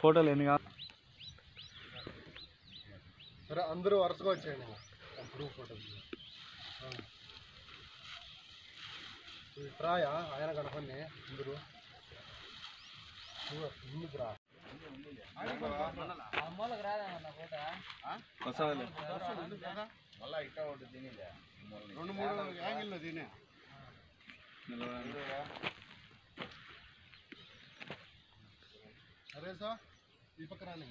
ఫోటోలు ఎన్ని కావాలి? సరే అందరూ వరుసగా వచ్చేయండి. గ్రూప్ ఫోటో రాయా ఆయన గడపండి అందరూ. నువ్వు ముందుకు రా రెండు మూడు యాంగిల్లో తినే. సరే సార్ ఈ పక్క రాని